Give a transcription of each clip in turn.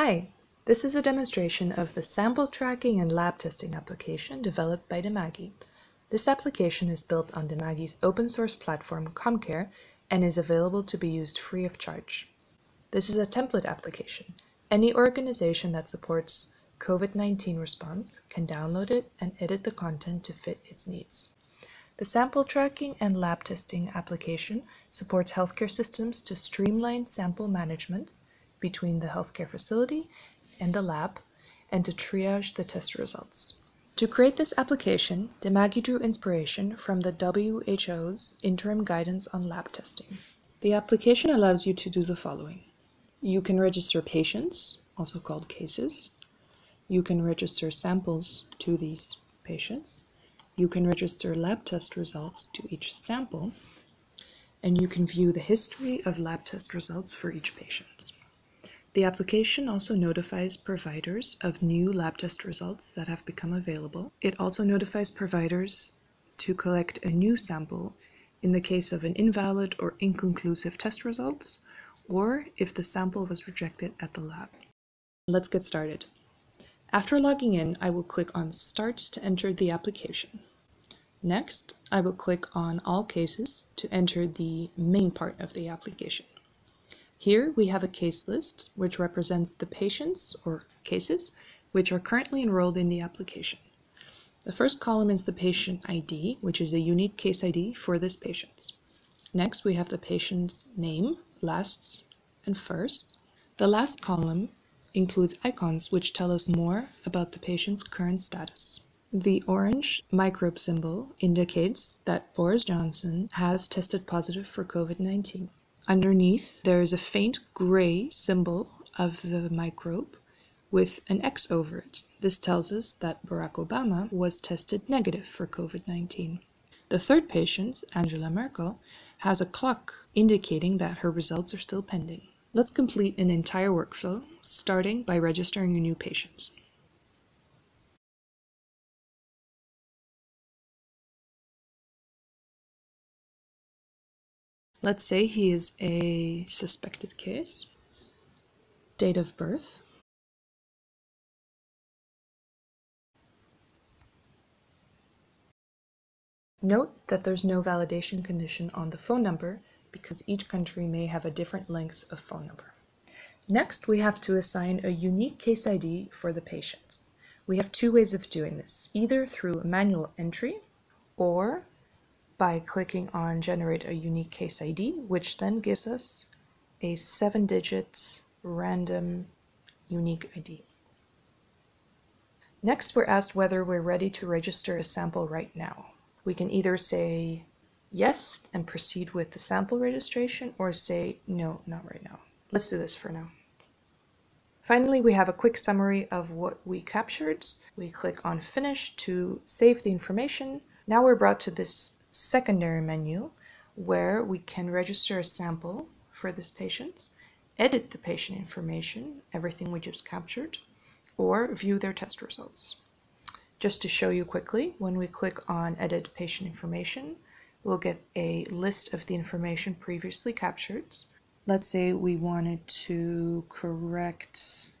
Hi, this is a demonstration of the sample tracking and lab testing application developed by Dimagi. This application is built on Dimagi's open source platform CommCare and is available to be used free of charge. This is a template application. Any organization that supports COVID-19 response can download it and edit the content to fit its needs. The sample tracking and lab testing application supports healthcare systems to streamline sample management between the healthcare facility and the lab and to triage the test results. To create this application, Dimagi drew inspiration from the WHO's interim guidance on lab testing. The application allows you to do the following. You can register patients, also called cases. You can register samples to these patients. You can register lab test results to each sample. And you can view the history of lab test results for each patient. The application also notifies providers of new lab test results that have become available. It also notifies providers to collect a new sample in the case of an invalid or inconclusive test results, or if the sample was rejected at the lab. Let's get started. After logging in, I will click on Start to enter the application. Next, I will click on All Cases to enter the main part of the application. Here we have a case list, which represents the patients, or cases, which are currently enrolled in the application. The first column is the patient ID, which is a unique case ID for this patient. Next, we have the patient's name, lasts, and first. The last column includes icons which tell us more about the patient's current status. The orange microbe symbol indicates that Boris Johnson has tested positive for COVID-19. Underneath, there is a faint gray symbol of the microbe with an X over it. This tells us that Barack Obama was tested negative for COVID-19. The third patient, Angela Merkel, has a clock indicating that her results are still pending. Let's complete an entire workflow, starting by registering a new patient. Let's say he is a suspected case. Date of birth. Note that there's no validation condition on the phone number because each country may have a different length of phone number. Next, we have to assign a unique case ID for the patients. We have two ways of doing this, either through manual entry or by clicking on generate a unique case ID, which then gives us a seven digit random unique ID. Next, we're asked whether we're ready to register a sample right now. We can either say yes and proceed with the sample registration or say no, not right now. Let's do this for now. Finally, we have a quick summary of what we captured. We click on finish to save the information. Now we're brought to this secondary menu where we can register a sample for this patient, edit the patient information, everything we just captured, or view their test results. Just to show you quickly, when we click on edit patient information, we'll get a list of the information previously captured. Let's say we wanted to correct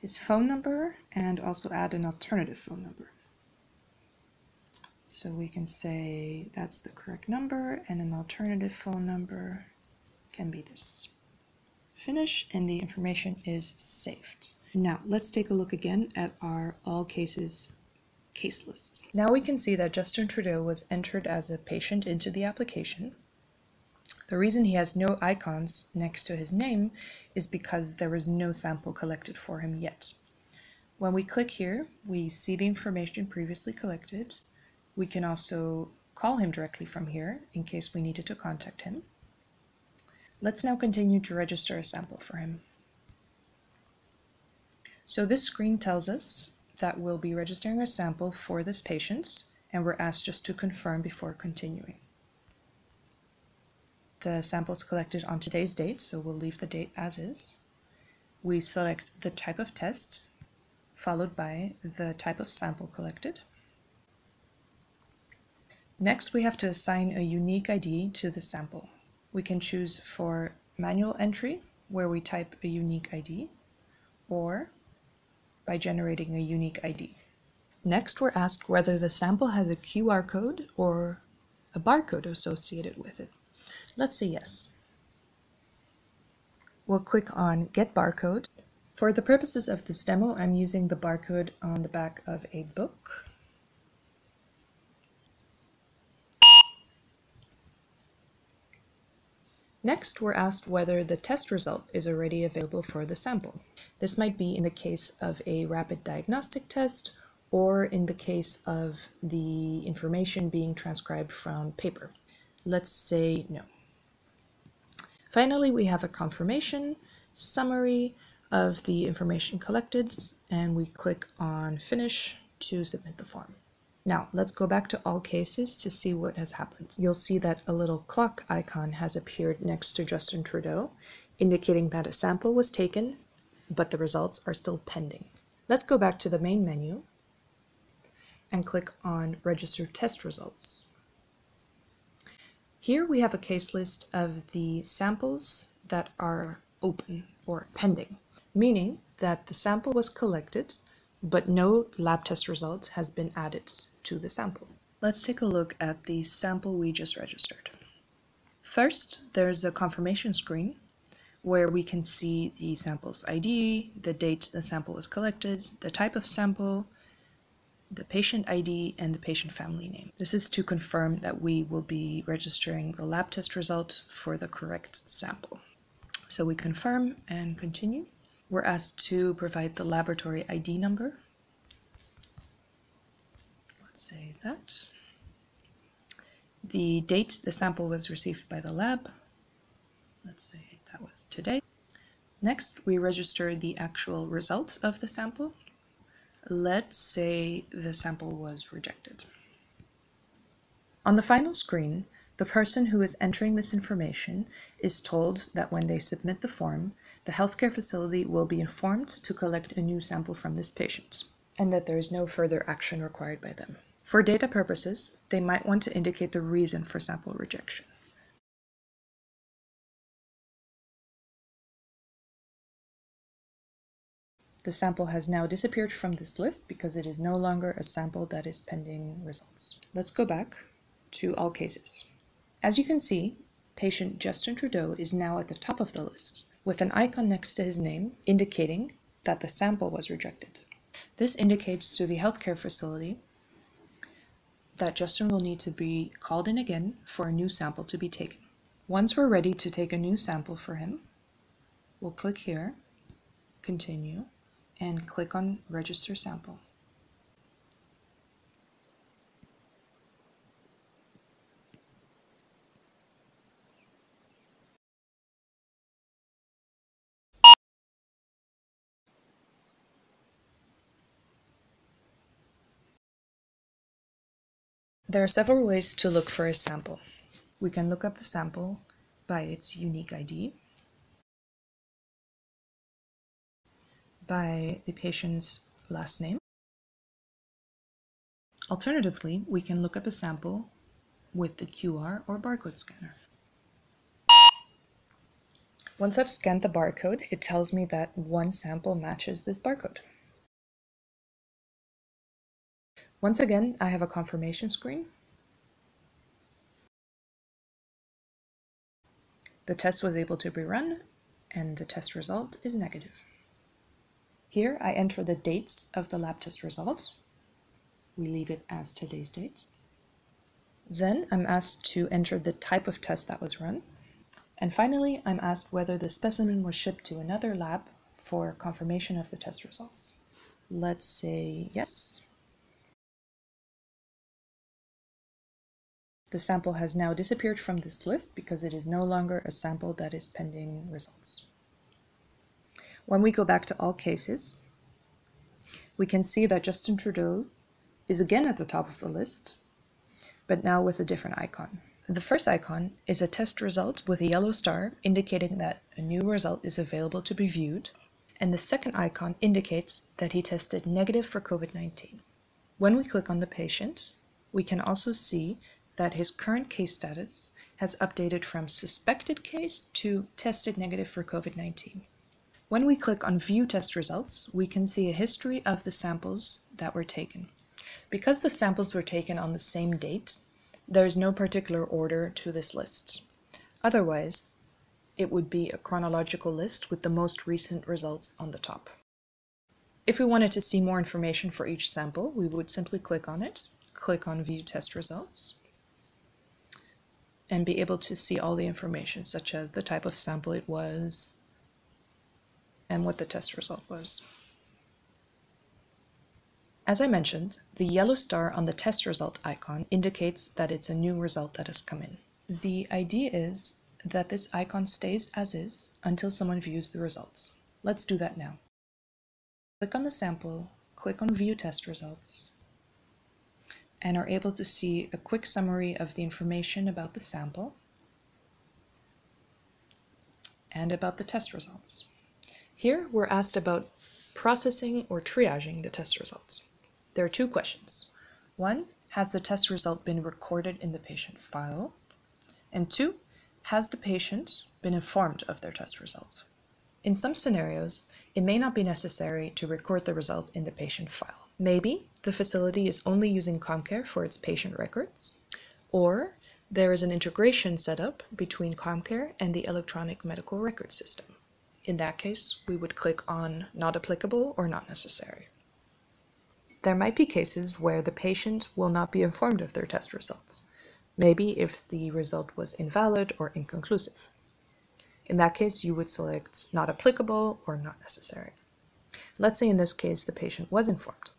his phone number and also add an alternative phone number. So we can say that's the correct number and an alternative phone number can be this. Finish and the information is saved. Now let's take a look again at our all cases case list. Now we can see that Justin Trudeau was entered as a patient into the application. The reason he has no icons next to his name is because there was no sample collected for him yet. When we click here, we see the information previously collected, we can also call him directly from here in case we needed to contact him. Let's now continue to register a sample for him. So this screen tells us that we'll be registering a sample for this patient and we're asked just to confirm before continuing. The sample is collected on today's date, so we'll leave the date as is. We select the type of test, followed by the type of sample collected. Next, we have to assign a unique ID to the sample. We can choose for manual entry, where we type a unique ID, or by generating a unique ID. Next, we're asked whether the sample has a QR code or a barcode associated with it. Let's say yes. We'll click on Get Barcode. For the purposes of this demo, I'm using the barcode on the back of a book. Next, we're asked whether the test result is already available for the sample. This might be in the case of a rapid diagnostic test or in the case of the information being transcribed from paper. Let's say no. Finally, we have a confirmation summary of the information collected and we click on finish to submit the form. Now, let's go back to all cases to see what has happened. You'll see that a little clock icon has appeared next to Justin Trudeau, indicating that a sample was taken, but the results are still pending. Let's go back to the main menu and click on Register Test Results. Here we have a case list of the samples that are open or pending, meaning that the sample was collected, but no lab test results has been added to the sample. Let's take a look at the sample we just registered. First, there's a confirmation screen where we can see the sample's ID, the date the sample was collected, the type of sample, the patient ID, and the patient family name. This is to confirm that we will be registering the lab test result for the correct sample. So we confirm and continue. We're asked to provide the laboratory ID number Let's say that. The date the sample was received by the lab, let's say that was today. Next, we register the actual result of the sample. Let's say the sample was rejected. On the final screen, the person who is entering this information is told that when they submit the form, the healthcare facility will be informed to collect a new sample from this patient, and that there is no further action required by them. For data purposes, they might want to indicate the reason for sample rejection. The sample has now disappeared from this list because it is no longer a sample that is pending results. Let's go back to all cases. As you can see, patient Justin Trudeau is now at the top of the list with an icon next to his name indicating that the sample was rejected. This indicates to the healthcare facility that Justin will need to be called in again for a new sample to be taken. Once we're ready to take a new sample for him, we'll click here, continue, and click on register sample. There are several ways to look for a sample. We can look up a sample by its unique ID, by the patient's last name. Alternatively, we can look up a sample with the QR or barcode scanner. Once I've scanned the barcode, it tells me that one sample matches this barcode. Once again, I have a confirmation screen. The test was able to be run and the test result is negative. Here I enter the dates of the lab test results. We leave it as today's date. Then I'm asked to enter the type of test that was run. And finally, I'm asked whether the specimen was shipped to another lab for confirmation of the test results. Let's say yes. The sample has now disappeared from this list because it is no longer a sample that is pending results. When we go back to all cases, we can see that Justin Trudeau is again at the top of the list, but now with a different icon. The first icon is a test result with a yellow star indicating that a new result is available to be viewed, and the second icon indicates that he tested negative for COVID-19. When we click on the patient, we can also see that his current case status has updated from suspected case to tested negative for COVID-19. When we click on View Test Results, we can see a history of the samples that were taken. Because the samples were taken on the same date, there is no particular order to this list. Otherwise, it would be a chronological list with the most recent results on the top. If we wanted to see more information for each sample, we would simply click on it, click on View Test Results, and be able to see all the information, such as the type of sample it was, and what the test result was. As I mentioned, the yellow star on the test result icon indicates that it's a new result that has come in. The idea is that this icon stays as is until someone views the results. Let's do that now. Click on the sample, click on View Test Results, and are able to see a quick summary of the information about the sample and about the test results. Here we're asked about processing or triaging the test results. There are two questions. One, has the test result been recorded in the patient file? And two, has the patient been informed of their test results? In some scenarios, it may not be necessary to record the results in the patient file. Maybe the facility is only using CommCare for its patient records, or there is an integration set up between CommCare and the electronic medical record system. In that case, we would click on Not applicable or Not necessary. There might be cases where the patient will not be informed of their test results, maybe if the result was invalid or inconclusive. In that case, you would select Not applicable or Not necessary. Let's say in this case the patient was informed.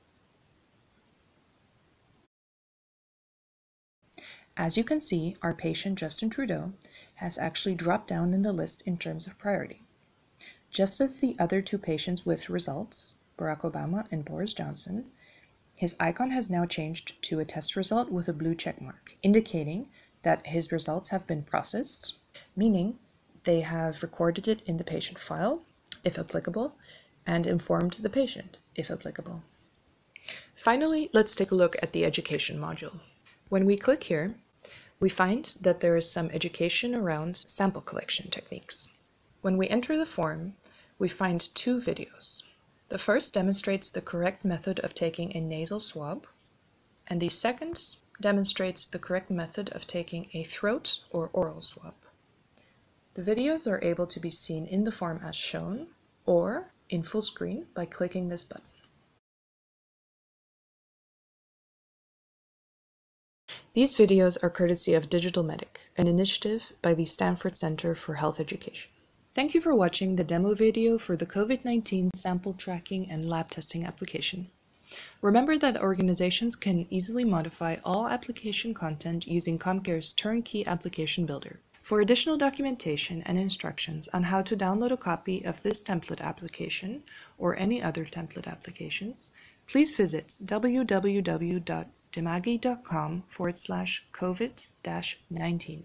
As you can see, our patient Justin Trudeau has actually dropped down in the list in terms of priority. Just as the other two patients with results, Barack Obama and Boris Johnson, his icon has now changed to a test result with a blue check mark, indicating that his results have been processed, meaning they have recorded it in the patient file, if applicable, and informed the patient, if applicable. Finally, let's take a look at the education module. When we click here, we find that there is some education around sample collection techniques. When we enter the form, we find two videos. The first demonstrates the correct method of taking a nasal swab, and the second demonstrates the correct method of taking a throat or oral swab. The videos are able to be seen in the form as shown, or in full screen by clicking this button. These videos are courtesy of DigitalMedic, an initiative by the Stanford Center for Health Education. Thank you for watching the demo video for the COVID-19 sample tracking and lab testing application. Remember that organizations can easily modify all application content using CommCare's turnkey application builder. For additional documentation and instructions on how to download a copy of this template application or any other template applications, please visit www.dimagi.com forward slash COVID-19.